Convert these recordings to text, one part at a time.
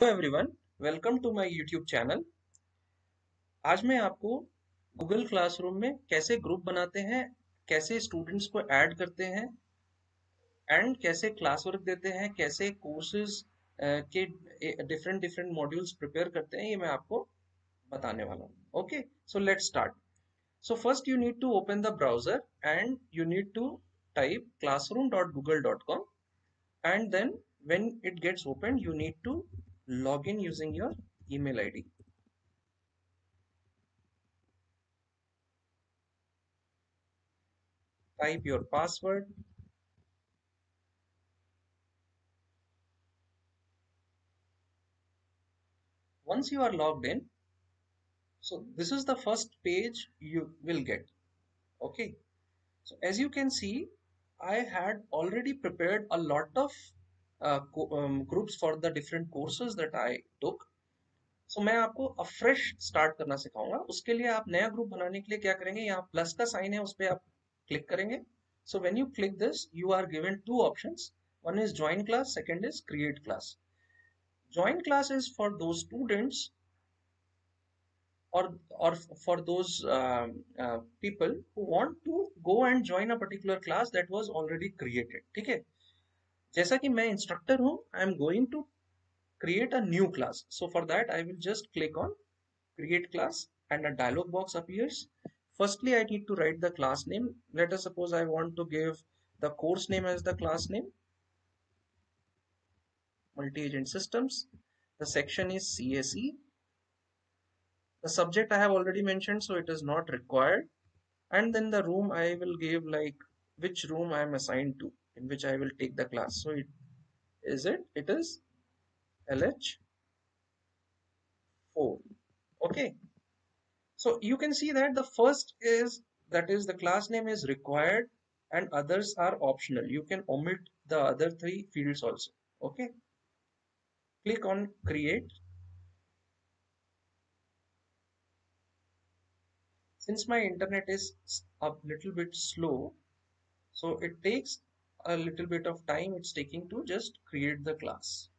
Hello everyone welcome to my YouTube channel आज मैं आपको गूगल क्लासरूम में कैसे ग्रुप बनाते हैं, कैसे स्टूडेंट्स को ऐड करते हैं एंड कैसे क्लास वर्क देते हैं, कैसे कोर्सेज के डिफरेंट डिफरेंट मॉड्यूल्स प्रिपेयर करते हैं, ये मैं आपको बताने वाला हूँ। Okay so let's start so first you need to open the browser and you need to type classroom.google.com and then when it gets opened, you need to log in using your email id type your password. Once you are logged in so this is the first page you will get okay? So as you can see i had already prepared a lot of um, groups for the different courses that I took. So मैं आपको a fresh start करना सिखाऊँगा उसके लिए आप नया group बनाने के लिए क्या करेंगे यहाँ प्लस का साइन है उस पर आप क्लिक करेंगे so when you click this you are given two options one is join class second is create class join class is for those students or or for those uh, uh, people who want to go and join a particular class that was already created ठीक है जैसा कि मैं instructor हूं I am going to create a new class so for that i will just click on create class and a dialog box appears firstly i need to write the class name let us suppose i want to give the course name as the class name multi-agent systems the section is CSE the subject I have already mentioned so it is not required and then the room I will give like which room I am assigned to in which I will take the class. So it is it? It is LH4. Okay. So you can see that the first is that is the class name is required and others are optional. You can omit the other three fields also. Okay. Click on create. Since my internet is a little bit slow, so it takes a little bit of time it's taking to just create the class.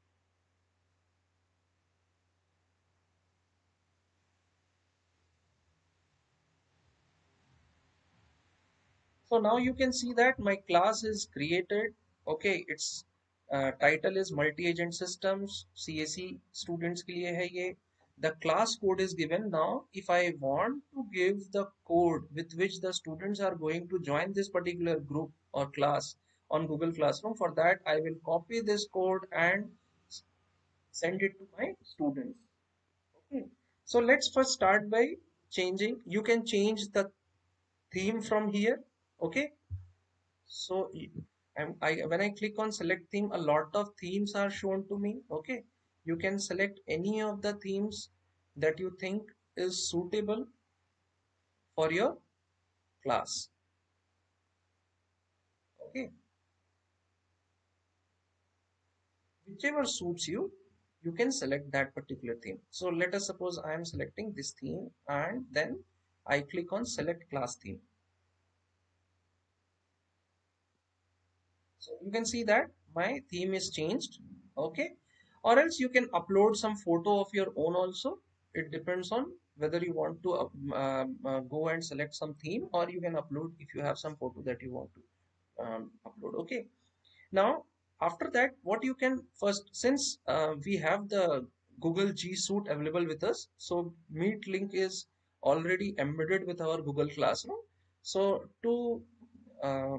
So now you can see that my class is created. Okay, its uh, title is multi-agent systems. CSE students के लिए है ये. The class code is given now. If I want to give the code with which the students are going to join this particular group or class, on Google Classroom. For that, I will copy this code and send it to my students. Okay. So let's first start by changing. You can change the theme from here. Okay. So I, when I click on select theme, a lot of themes are shown to me. Okay. You can select any of the themes that you think is suitable for your class. Okay. Whichever suits you you can select that particular theme. So let us suppose i am selecting this theme and then i click on select class theme. So you can see that my theme is changed okay? Or else you can upload some photo of your own also. It depends on whether you want to uh, uh, go and select some theme or you can upload if you have some photo that you want to um, upload okay? Now after that what you can first since uh, we have the google g suite available with us so meet link is already embedded with our google classroom so to uh,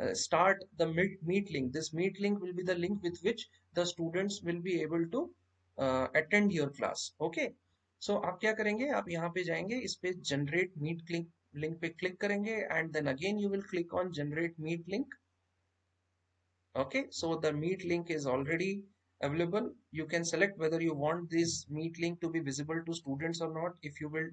uh, start the meet link this meet link will be the link with which the students will be able to uh, attend your class okay so आप क्या करेंगे आप यहाँ पे जाएंगे इस पे generate meet link link पे click करेंगे and then again you will click on generate meet link okay so the meet link is already available. You can select whether you want this meet link to be visible to students or not. If you will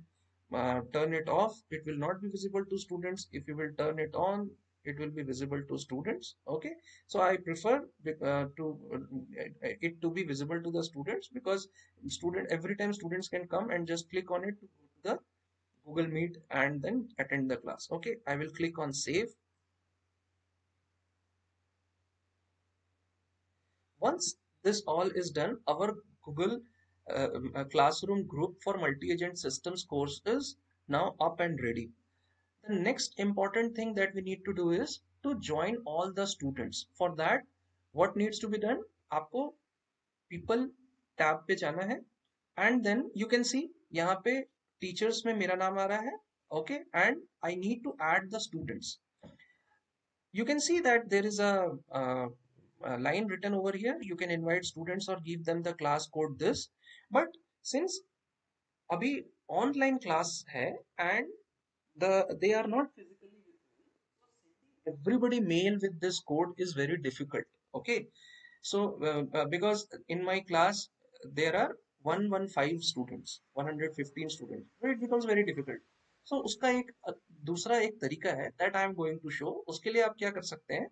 uh, turn it off it will not be visible to students. If you will turn it on it will be visible to students. Okay so i prefer uh, to uh, it to be visible to the students because student every time students can come and just click on it the google meet and then attend the class. Okay i will click on save once this all is done our Google uh, um, Classroom group for multi-agent systems course is now up and ready. The next important thing that we need to do is to join all the students. For that, what needs to be done? आपको people tab पे जाना है and then you can see यहाँ पे teachers में मेरा नाम आ रहा है okay and I need to add the students you can see that there is a, a, a line written over here you can invite students or give them the class code this but since अभी online class है and the they are not physically with me everybody mail with this code is very difficult okay so uh, uh, because in my class there are 115 students 115 students so it becomes very difficult so एक अ, दूसरा एक तरीका है that I am going to show उसके लिए आप क्या कर सकते हैं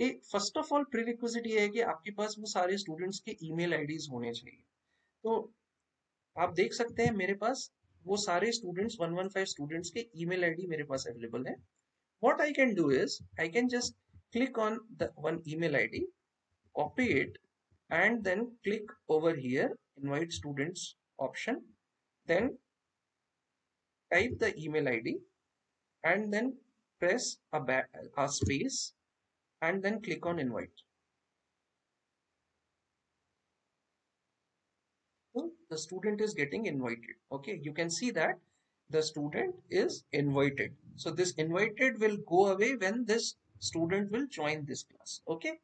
एक फ़र्स्ट ऑफ़ ऑल प्रीरिक्विजिट ये है कि आपके पास वो सारे स्टूडेंट्स के ईमेल आईडीज होने चाहिए। तो आप देख सकते हैं मेरे पास वो सारे स्टूडेंट्स 115 स्टूडेंट्स के ईमेल आईडी मेरे पास अवेलेबल है। What I can do is I can just click on the one email ID copy it and then click over here invite students option then type the email ID and then press a space and then click on invite. So the student is getting invited. Okay, you can see that the student is invited. So this invited will go away when this student will join this class. Okay.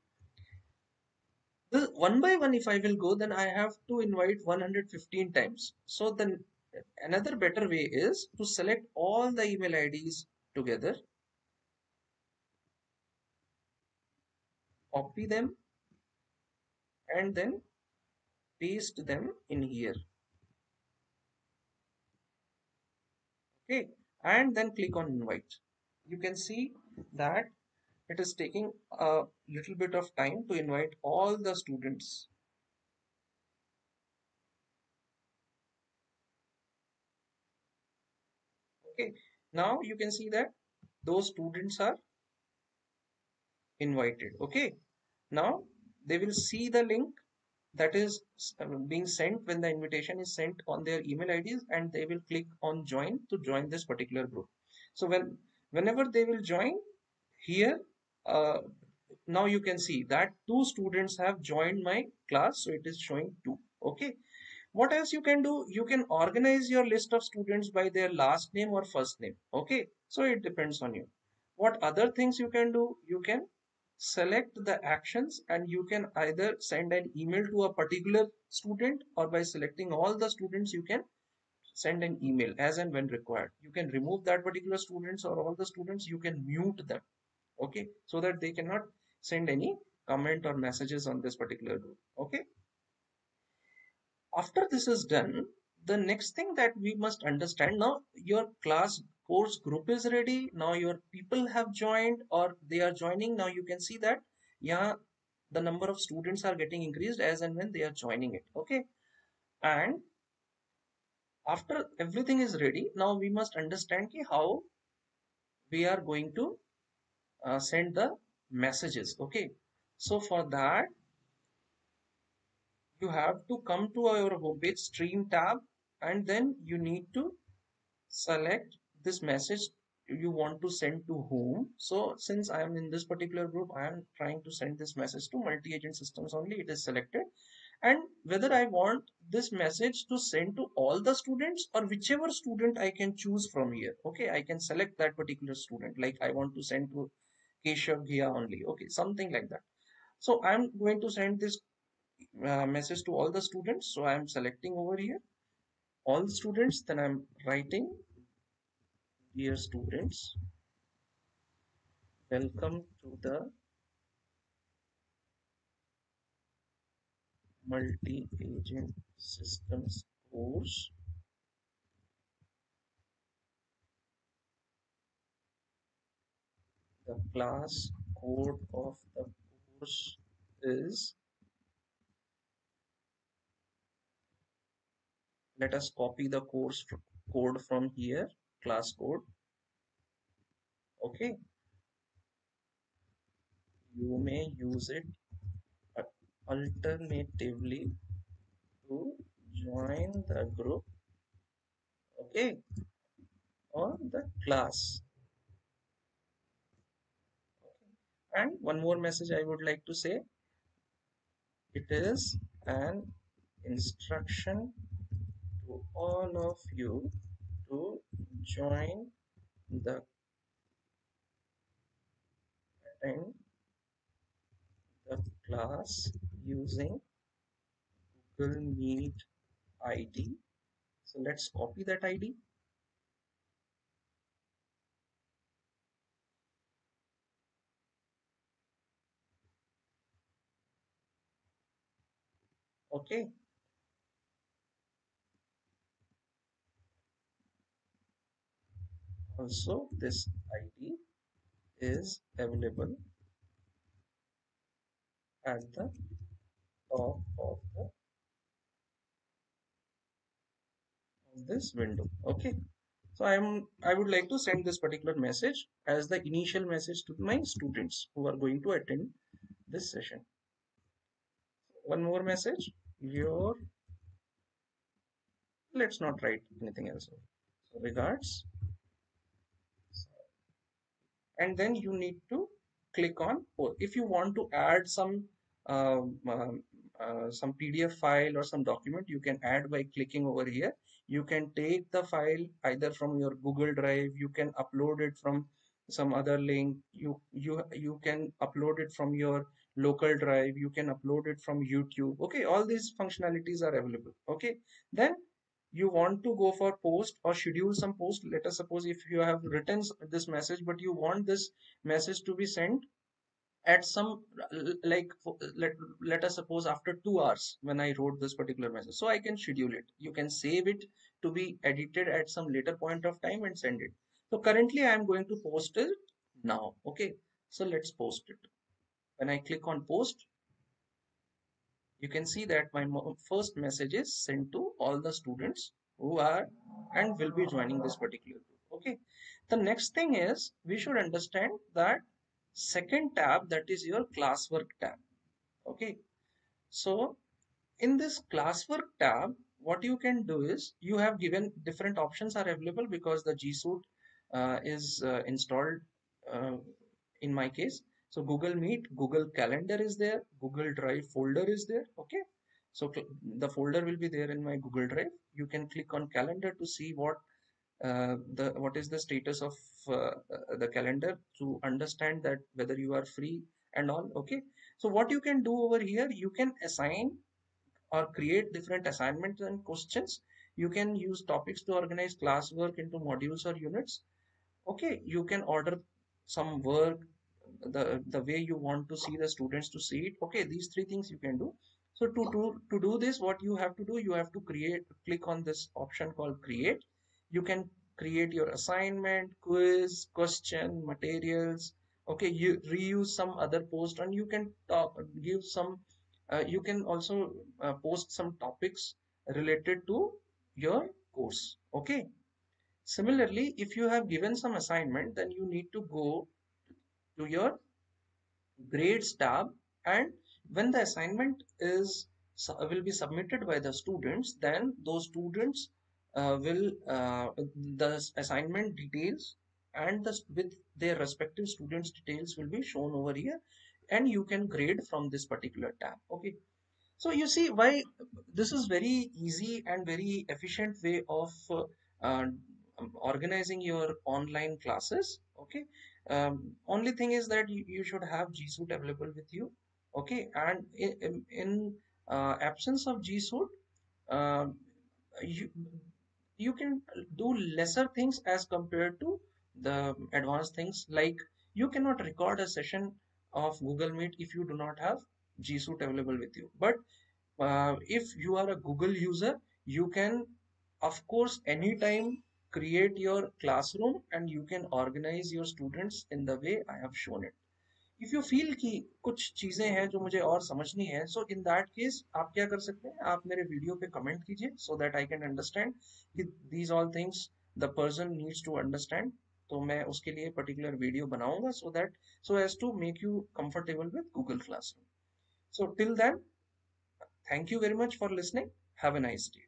The one by one, if I will go, then I have to invite 115 times. So then another better way is to select all the email IDs together, copy them, and then paste them in here. Okay, and then click on invite. You can see that it is taking a little bit of time to invite all the students. Okay, now you can see that those students are invited. Okay, now they will see the link that is uh, being sent when the invitation is sent on their email IDs and they will click on join to join this particular group. So when whenever they will join here, uh, now you can see that two students have joined my class. So it is showing two. Okay. What else you can do? You can organize your list of students by their last name or first name. Okay. So it depends on you. What other things you can do? You can select the actions and you can either send an email to a particular student or by selecting all the students you can send an email as and when required. You can remove that particular students or all the students you can mute them okay so that they cannot send any comment or messages on this particular group okay. After this is done the next thing that we must understand now your class course group is ready now your people have joined or they are joining now you can see that yeah the number of students are getting increased as and when they are joining it okay? And after everything is ready now we must understand how we are going to uh, send the messages okay? So for that you have to come to our homepage stream tab and then you need to select this message you want to send to whom? So since i am in this particular group i am trying to send this message to multi-agent systems only. It is selected. And whether i want this message to send to all the students or whichever student i can choose from here okay? I can select that particular student like i want to send to keshav Ghia only okay? Something like that. So i'm going to send this uh, message to all the students. So i'm selecting over here all the students then i'm writing dear students welcome to the multi-agent systems course. The class code of the course is let us copy the course code from here class code. Okay. You may use it alternatively to join the group okay or the class. Okay. and one more message I would like to say. It is an instruction to all of you to join the attend the class using Google Meet ID. So let's copy that ID. Okay. Also, this ID is available at the top of the of this window. Okay. So i am i would like to send this particular message as the initial message to my students who are going to attend this session. One more message. Your let's not write anything else. So regards and then you need to click on if you want to add some um, um, uh, some PDF file or some document you can add by clicking over here. You can take the file either from your Google Drive you can upload it from some other link you you you can upload it from your local drive you can upload it from YouTube. Okay all these functionalities are available. Okay then you want to go for post or schedule some post. Let us suppose if you have written this message but you want this message to be sent at some like let, let us suppose after two hours when i wrote this particular message. So i can schedule it. You can save it to be edited at some later point of time and send it. So currently i am going to post it now. Okay. So let's post it. When i click on post you can see that my first message is sent to all the students who are and will be joining this particular group okay? The next thing is we should understand that second tab that is your classwork tab okay? So in this classwork tab what you can do is you have given different options are available because the G Suite uh, is uh, installed uh, in my case so google meet google calendar is there google drive folder is there okay? So the folder will be there in my google drive. You can click on calendar to see what uh, the what is the status of uh, the calendar to understand that whether you are free and all okay? So what you can do over here you can assign or create different assignments and questions. You can use topics to organize classwork into modules or units okay? You can order some work the the way you want to see the students to see it okay these three things you can do. So to do to do this what you have to do you have to create click on this option called create. You can create your assignment quiz question materials. Okay you reuse some other post and you can talk give some uh, you can also uh, post some topics related to your course. Okay. Similarly if you have given some assignment then you need to go to your grades tab. And when the assignment is will be submitted by the students then those students uh, will uh, the assignment details and the with their respective students details will be shown over here. And you can grade from this particular tab. Okay. So you see why this is very easy and very efficient way of uh, organizing your online classes. Okay um, only thing is that you, you should have G Suite available with you okay? And in, in uh, absence of G Suite uh, you you can do lesser things as compared to the advanced things. Like you cannot record a session of Google Meet if you do not have G Suite available with you. But uh, if you are a Google user you can of course anytime create your classroom and you can organize your students in the way I have shown it. If you feel कि कुछ चीज़ें हैं जो मुझे और समझनी है सो in that case आप क्या कर सकते हैं? आप मेरे वीडियो पे कमेंट कीजिए so that I can understand कि these all things the person needs to understand तो मैं उसके लिए पर्टिकुलर वीडियो बनाऊँगा so that so as to make you comfortable with Google classroom so till then thank you very much for listening have a nice day